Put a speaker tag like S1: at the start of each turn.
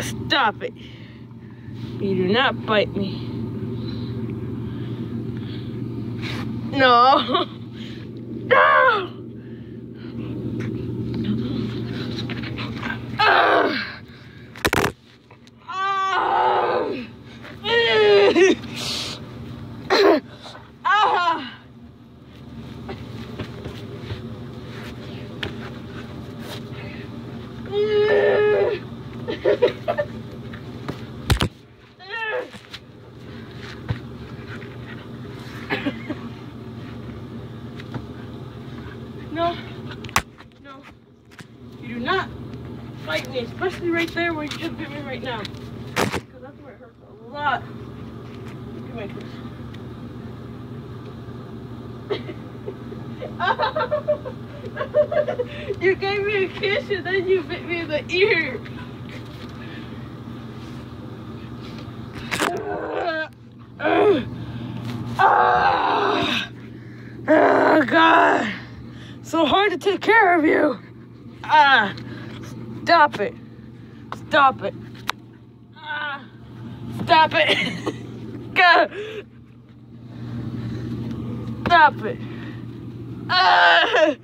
S1: Stop it. You do not bite me. No. No. Ah. Ah. Ah. No, no, you do not bite me, especially right there where you just bit me right now. Because that's where it hurts a lot. Come here, Chris. you gave me a kiss and then you bit me in the ear. Ah, oh, God. So hard to take care of you. Ah, stop it. Stop it. Ah, stop it. God. Stop it. Ah.